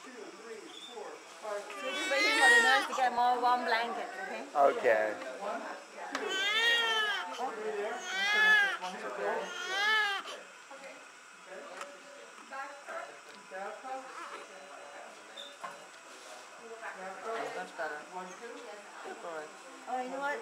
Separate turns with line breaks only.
So just waiting for the nurse to get more warm blanket, okay?
Okay.
Oh, you know what?